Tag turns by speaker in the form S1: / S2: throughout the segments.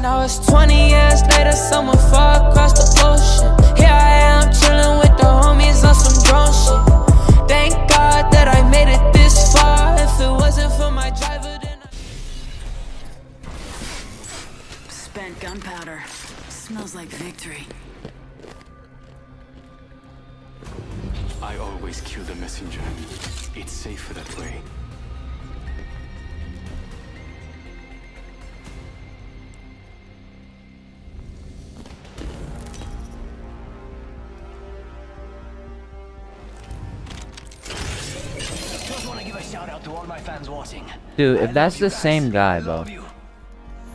S1: Now it's 20 years later, someone far across the ocean. Here I am, chilling with the homies on some drone shit. Thank God that I made it this far. If it wasn't for my driver, then I
S2: Spent gunpowder. Smells like victory.
S3: I always kill the messenger. It's safer that way.
S4: Dude, if that's the same guy, bro.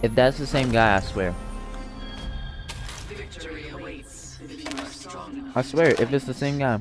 S4: If that's the same guy, I swear.
S2: Victory awaits if you are strong enough.
S4: I swear, if it's the same guy.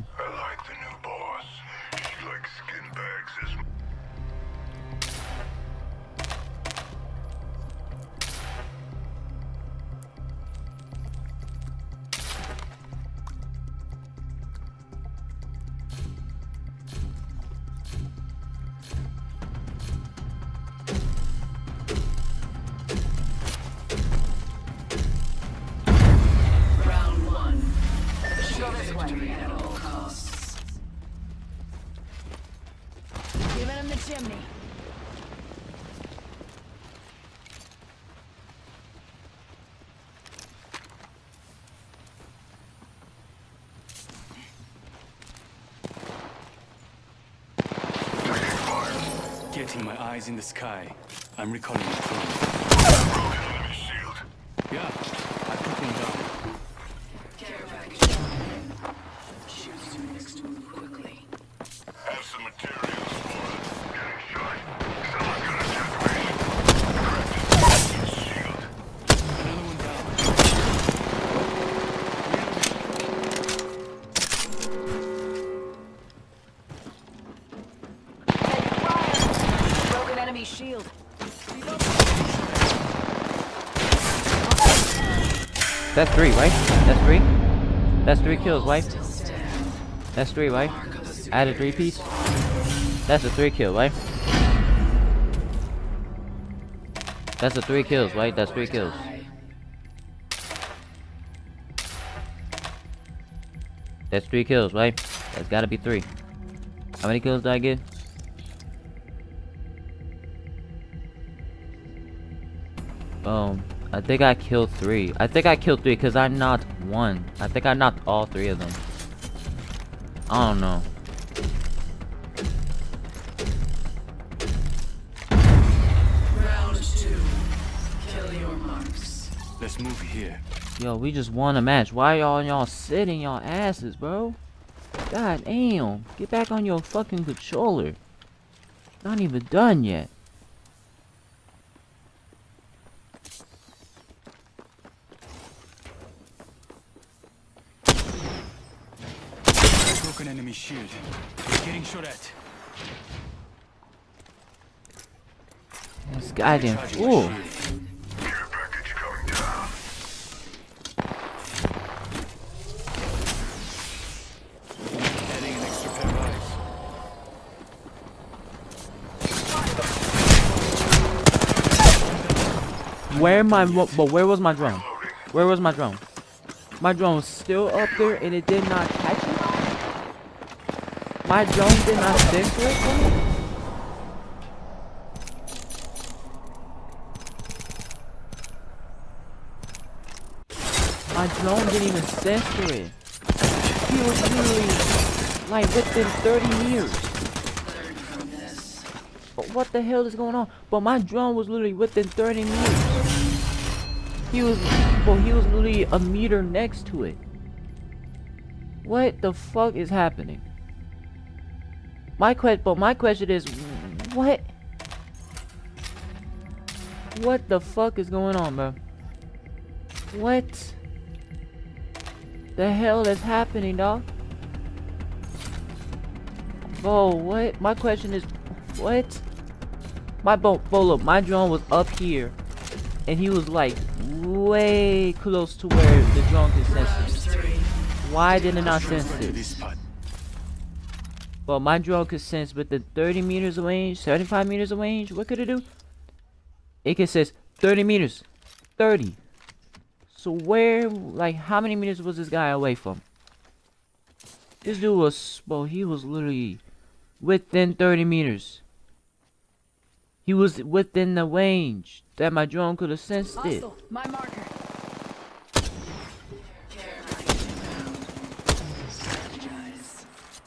S3: Eyes in the sky. I'm recalling the
S4: That's three, right? That's three? That's three kills, right? That's three, right?
S2: Mark of the
S4: Add a three piece? That's a three kill, right? That's a three kills, right? That's three kills. That's three kills, right? That's gotta be three. How many kills did I get? Um, I think I killed three. I think I killed three because I knocked one. I think I knocked all three of them. I don't know.
S2: Round two. Kill your marks.
S3: Let's move here.
S4: Yo, we just won a match. Why y'all y'all sitting y'all asses, bro? God damn. Get back on your fucking controller. Not even done yet.
S3: Enemy shield. Getting shot at.
S4: This goddamn
S3: Charging my
S4: fool.
S3: shield.
S5: Care package coming down.
S3: Adding an extra pair of eyes.
S4: Where my but where was my drone? Where was my drone? My drone was still up there and it did not catch. My drone did not stick to it. My drone didn't even to it. He was literally like within 30 meters. But what the hell is going on? But my drone was literally within 30 meters. He was, well, he was literally a meter next to it. What the fuck is happening? My question, but my question is, what? What the fuck is going on, bro? What? The hell is happening, dog? Bro, what? My question is, what? My bo Bolo, my drone was up here, and he was like way close to where the drone can sense it. Why did it not sense it? Well, my drone could sense with the 30 meters of range, 75 meters of range. What could it do? It can sense 30 meters. 30. So where, like, how many meters was this guy away from? This dude was, well, he was literally within 30 meters. He was within the range that my drone could have sensed it.
S6: My marker.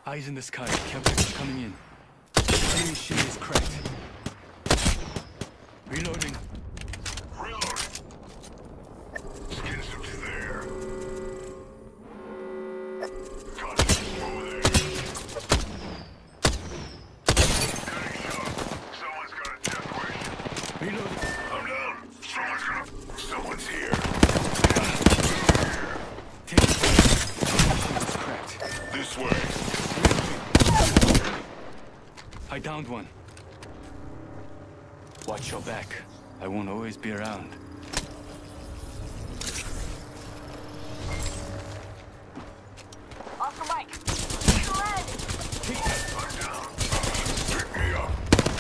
S3: Eyes in the sky. Package coming in. Enemy shield is cracked. Reloading.
S5: Skin suits there. Contact over there. Getting shot. Someone's got a death wish.
S3: Reloading.
S5: I'm down. Someone's got. Someone's here.
S3: Take it. Shield is cracked.
S5: This way.
S3: I downed one. Watch your back. I won't always be around.
S6: Oscar Mike. Lead.
S5: I'm down. Pick me up.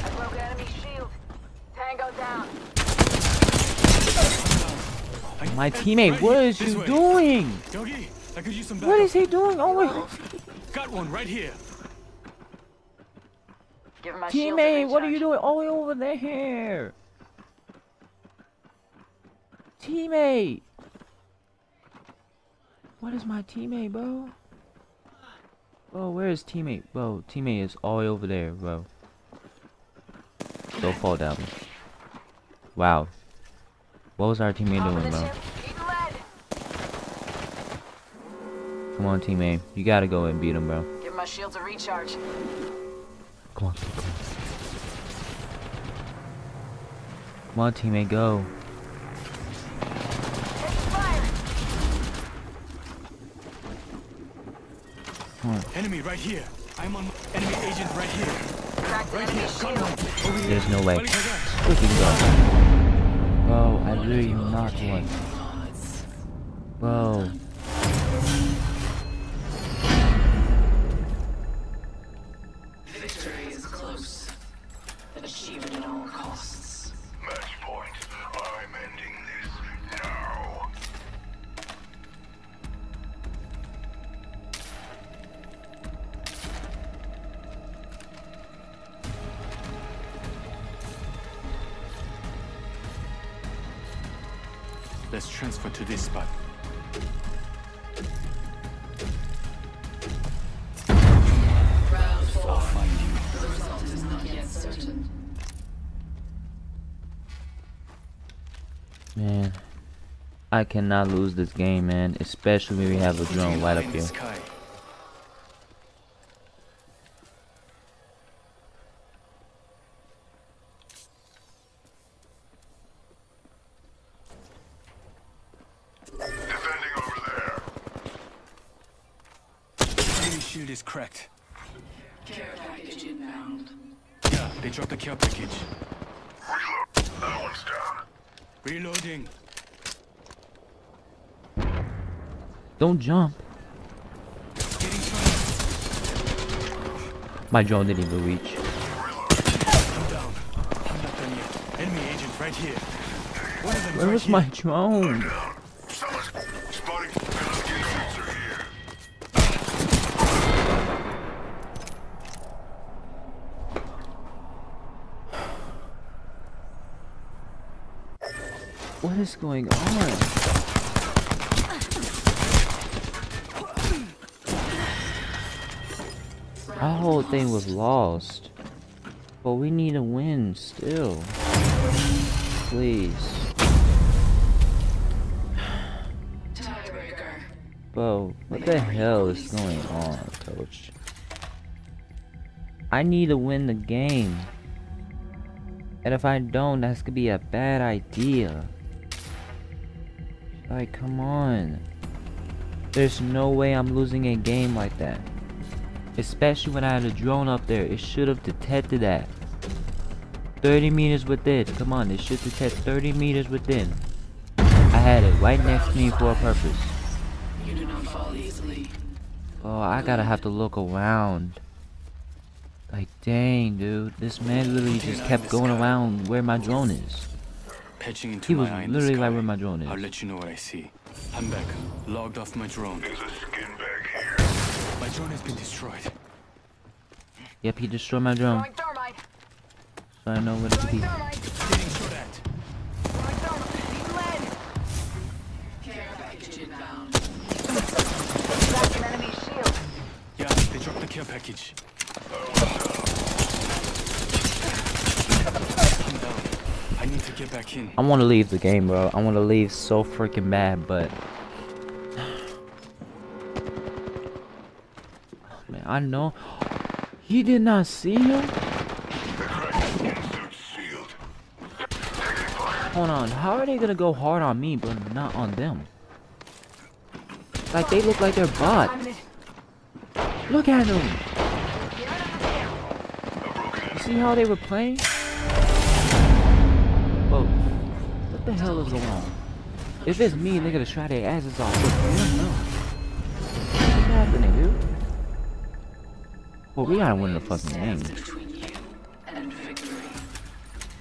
S6: I broke an enemy shield. Tango down.
S4: My teammate, what is what
S3: This
S4: you
S3: way.
S4: doing?
S3: Yogi, I could use some
S4: What
S3: backup.
S4: he doing? Oh my
S3: Got one right here.
S6: My
S4: teammate, what are you doing oh, all the way over there? Teammate. What is my teammate, bro? Bro, where is teammate? Bro, teammate is all the way over there, bro. Don't fall down. Wow. What was our teammate doing, bro?
S6: ship. Eat lead.
S4: Come on, teammate. You gotta go and beat him, bro.
S6: Give my shield to recharge.
S4: Come on, come on. Come on, teammate, go.
S6: Taking fire.
S4: Come on.
S3: Enemy right here. I'm on enemy agent right here. Right here. Got
S6: shield.
S3: one. Over here.
S4: There's no way.
S3: What is?
S4: Freaking go. Bro, I really knocked one. Bro.
S3: Let's transfer to this spot. I'll find you.
S2: The result is not yet certain.
S4: Man. I cannot lose this game, man. Especially when we have a drone right up here.
S3: sky.
S5: Defending over there.
S3: Enemy shield is cracked.
S2: Care package inbound.
S3: Yeah, they dropped the care package.
S5: Reload. That one's down.
S3: Reloading.
S4: Don't jump. My drone didn't even reach.
S3: I'm down. I'm not done yet. Enemy agent right here. One
S4: Where was my drone?
S5: Down. Someone's spotting. Skin suits are here.
S4: What is going on? Our whole thing was lost. But we need a win still. Please. Bro, what the hell is going on, coach? I need to win the game. And if I don't, that's gonna be a bad idea. Like, come on. There's no way I'm losing a game like that. Especially when I had a drone up there. It should have detected that. 30 meters within. Come on, it should detect 30 meters within. I had it right next to me for a purpose.
S2: You do not fall easily.
S4: Oh, I gotta have to look around. Like, dang, dude. This man literally just kept going around where my drone is.
S3: Patching into
S4: He was
S3: my eye in the
S4: literally
S3: sky.
S4: like where my drone is.
S3: I'll let you know what I see. I'm back. Logged off my drone.
S5: There's a skin bag here.
S3: My drone has been destroyed.
S4: Yep, he destroyed my drone.
S6: Throwing thermite.
S4: So I know what to
S6: Throwing
S4: be.
S6: thermite.
S3: Getting shot at.
S6: Throwing thermite. Need lead. That's an enemy shield.
S3: Yeah, they dropped the care package. I'm down. I need to get back in.
S4: I want to leave the game, bro. I want to leave so freaking bad, but man, I know he did not see him. Hold on, how are they gonna go hard on me, but not on them? Like they look like they're bots. Look at them. You see how they were playing? Hell is going on? If it's me, they're gonna try their asses off. What's happening, dude? Well, we gotta win the fucking game.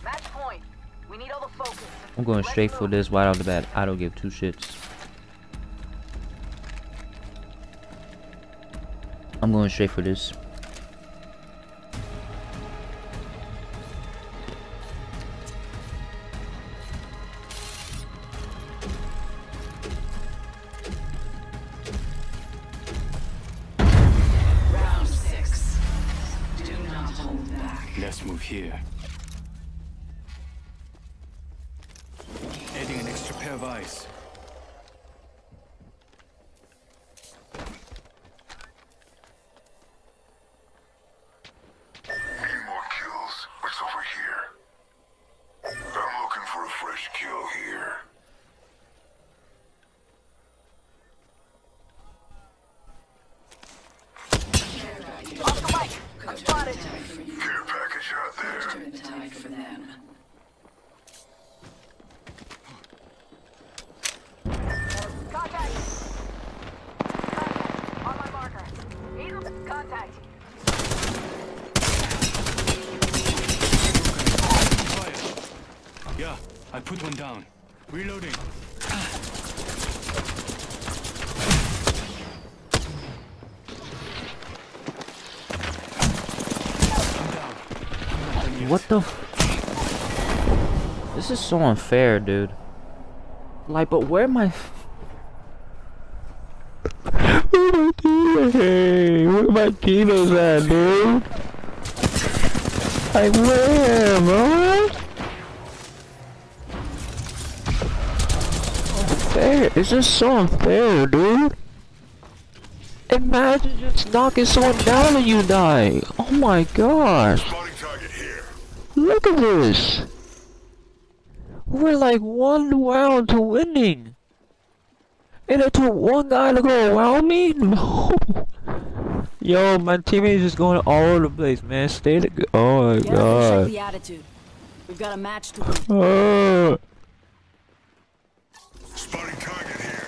S6: Match point. We need all the focus.
S4: I'm going straight for this right off the bat. I don't give two shits. I'm going straight for this.
S3: I put one down. Reloading. I'm down. I'm not done yet.
S4: What the? This is so unfair, dude. Like, but where my? Where my teammates? Where my teammates at, dude? Like where, bro? Unfair. It's just so unfair, dude. Imagine just knocking someone down and you die. Oh my gosh.
S5: Spotting target here.
S4: Look at this. We're like one round to winning. And it took one guy to go around me? No. Yo, my teammates just going all over the place, man. Stay the Oh my
S7: up and check
S4: god.
S7: the attitude. We've got a match to win.
S4: Uh,
S5: Spotting target here.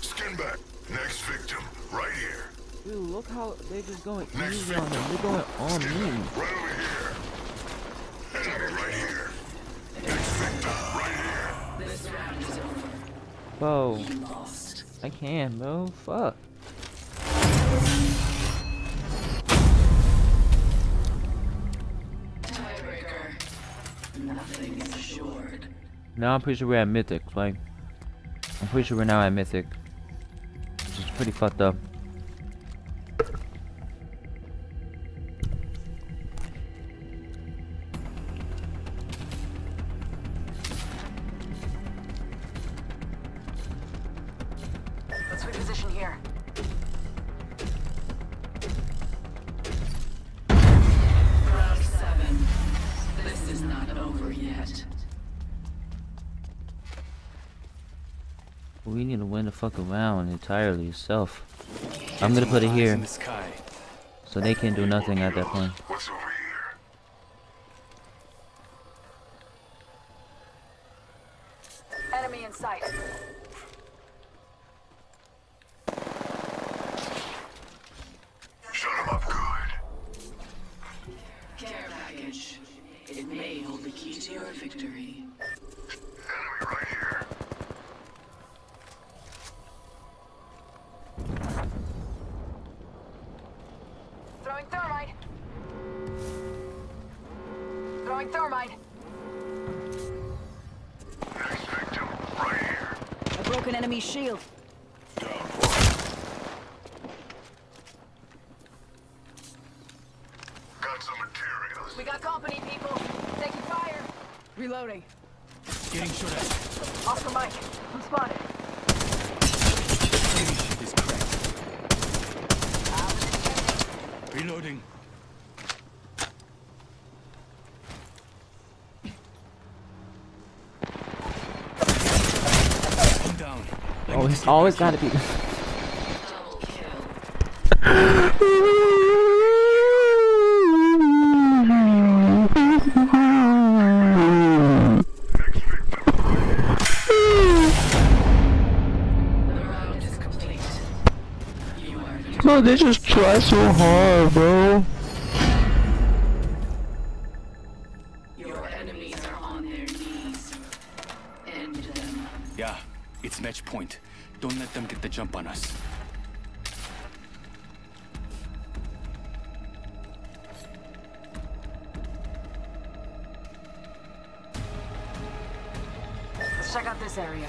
S5: Skin back. Next victim. Right here.
S4: Dude, look how they're just going
S5: Next
S4: easy on
S5: victim.
S4: them. They're going on me.
S5: Right over here. Enemy right here. Next victim. Right here.
S4: Bro. I can't, bro. Fuck. Now I'm pretty sure we're at Mythic, like I'm pretty sure we're now at Mythic. Which is pretty fucked up. Fuck around entirely itself. I'm gonna put it here
S3: In the sky.
S4: so they can't do nothing at that point.
S5: What's over here?
S6: Enemy in sight.
S5: Enemy
S8: shield.
S5: Got some materials.
S6: We got company, people. Taking fire.
S8: Reloading.
S3: Getting shot at.
S6: Oscar Mike. I'm spotted.
S3: Enemy ship is cracked. Reloading. I'm down. I
S7: Oh,
S3: need to
S7: it's
S3: get
S7: always
S3: back
S7: gotta be.
S2: Double kill.
S5: Next victim.
S2: The round is complete. You are victorious.
S7: Bro, they just try so hard, bro.
S6: Let's check out this area.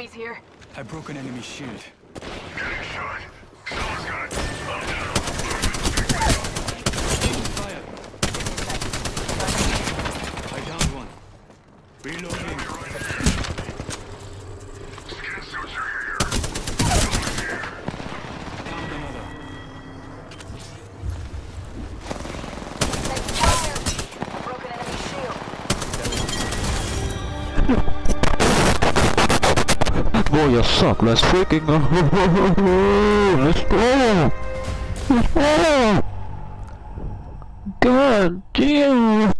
S6: Enemies here.
S3: I broke an enemy shield.
S5: Getting shot. Someone's gonna. I'm down.
S3: Fire. I downed one. Reloading.
S7: You suck. Let's freaking go. Let's go. Let's go. God damn.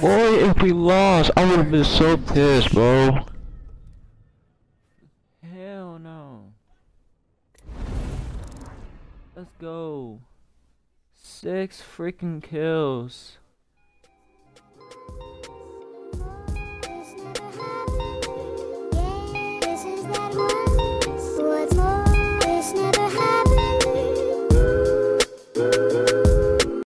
S7: Boy, if we lost, I would have been so pissed, bro. Hell no. Let's go. Six freaking kills. next.